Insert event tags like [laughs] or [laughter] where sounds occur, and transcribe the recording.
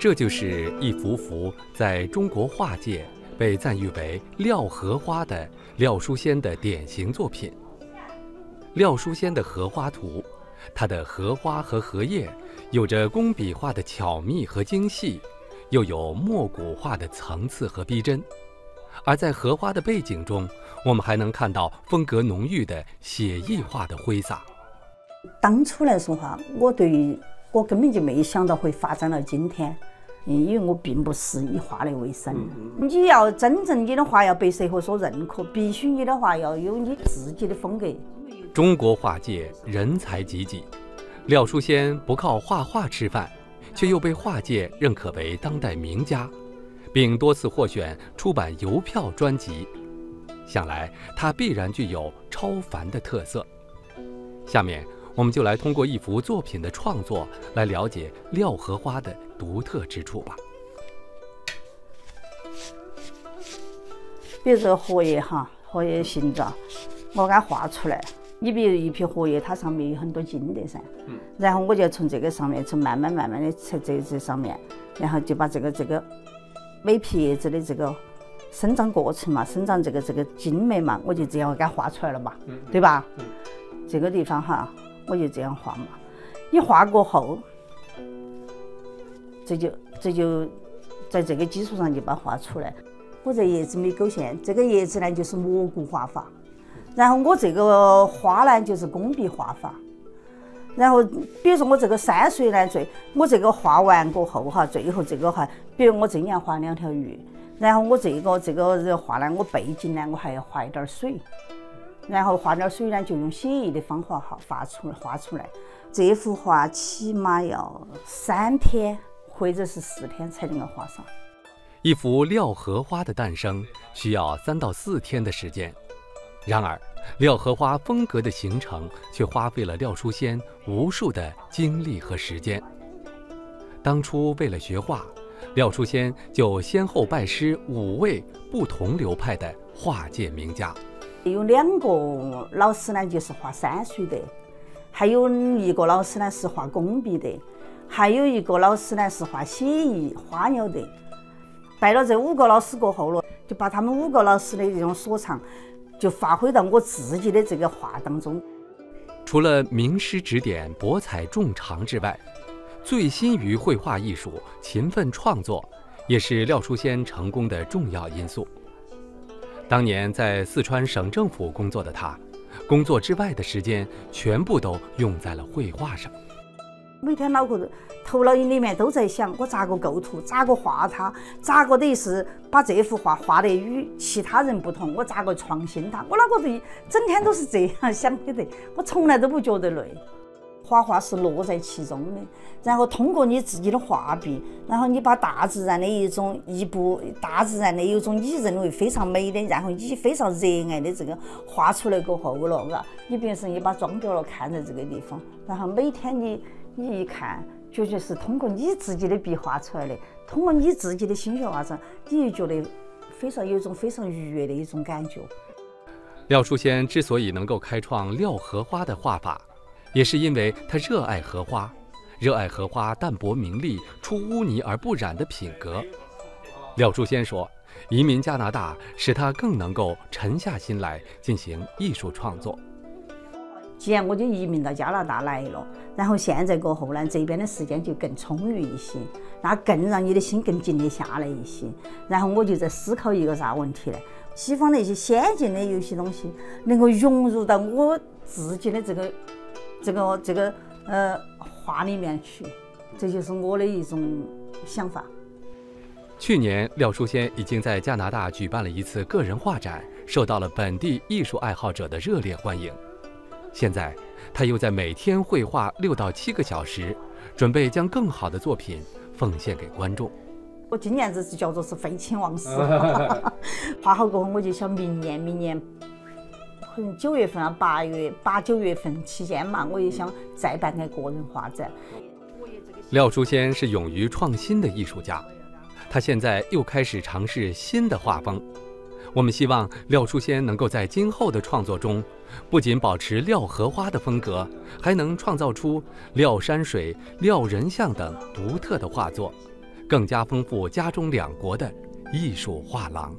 这就是一幅幅在中国画界被赞誉为“廖荷花”的廖淑仙的典型作品。廖淑仙的荷花图，它的荷花和荷叶有着工笔画的巧密和精细，又有墨骨画的层次和逼真。而在荷花的背景中，我们还能看到风格浓郁的写意画的挥洒。当初来说话，我对于我根本就没想到会发展到今天，因为我并不是以画来为生。你要真正你的画要被社会所认可，必须你的画要有你自己的风格。中国画界人才济济，廖淑仙不靠画画吃饭，却又被画界认可为当代名家。并多次获选出版邮票专辑，想来他必然具有超凡的特色。下面我们就来通过一幅作品的创作来了解廖荷花的独特之处吧。比如这个荷叶哈，荷叶形状，我给它画出来。你比如一片荷叶，它上面有很多茎的噻，然后我就从这个上面，从慢慢慢慢的在这这上面，然后就把这个这个。每片叶子的这个生长过程嘛，生长这个这个茎脉嘛，我就这样给它画出来了嘛，对吧？这个地方哈，我就这样画嘛。你画过后，这就这就在这个基础上就把画出来。我这叶子没勾线，这个叶子呢就是蘑菇画法，然后我这个花呢就是工笔画法。然后，比如说我这个山水呢，最我这个画完过后哈，最后这个哈，比如我这样画两条鱼，然后我这个这个画呢，我背景呢，我还要画一点水，然后画点水呢，就用写意的方法哈画出来画出来。这幅画起码要三天或者是四天才能够画上。一幅廖荷花的诞生需要三到四天的时间，然而。廖荷花风格的形成，却花费了廖淑仙无数的精力和时间。当初为了学画，廖淑仙就先后拜师五位不同流派的画界名家。有两个老师呢，就是画山水的；还有一个老师呢是画工笔的；还有一个老师呢是画写意花鸟的。拜了这五个老师过后了，就把他们五个老师的这种所长。就发挥到我自己的这个画当中。除了名师指点、博采众长之外，醉心于绘画艺术、勤奋创作，也是廖淑仙成功的重要因素。当年在四川省政府工作的他，工作之外的时间全部都用在了绘画上。每天脑壳子、头脑里面都在想，我咋个构图，咋个画它，咋个等于是把这幅画画得与其他人不同，我咋个创新它？我脑壳子整天都是这样 [laughs] 想的，我从来都不觉得累。画画是乐在其中的，然后通过你自己的画笔，然后你把大自然的一种一部大自然的有种你认为非常美的，然后你非常热爱的这个画出来过后了，嘎，你比如说你把装裱了看在这个地方，然后每天你。你一看，绝对是通过你自己的笔画出来的，通过你自己的心血画成，你就觉得非常有一种非常愉悦的一种感觉。廖淑仙之所以能够开创廖荷花的画法，也是因为他热爱荷花，热爱荷花淡泊名利、出污泥而不染的品格。廖淑仙说：“移民加拿大，使他更能够沉下心来进行艺术创作。”既然我就移民到加拿大来了，然后现在过后呢，这边的时间就更充裕一些，那更让你的心更静得下来一些。然后我就在思考一个啥问题呢？西方那些先进的有些东西能够融入到我自己的这个、这个、这个呃画里面去，这就是我的一种想法。去年，廖淑仙已经在加拿大举办了一次个人画展，受到了本地艺术爱好者的热烈欢迎。现在，他又在每天绘画六到七个小时，准备将更好的作品奉献给观众。我今年这是叫做是废寝忘食，[laughs] 画好过后我就想明年，明年可可能九月份啊，八月八九月份期间嘛，我也想再办个个人画展。廖淑仙是勇于创新的艺术家，他现在又开始尝试新的画风。我们希望廖淑仙能够在今后的创作中，不仅保持廖荷花的风格，还能创造出廖山水、廖人像等独特的画作，更加丰富家中两国的艺术画廊。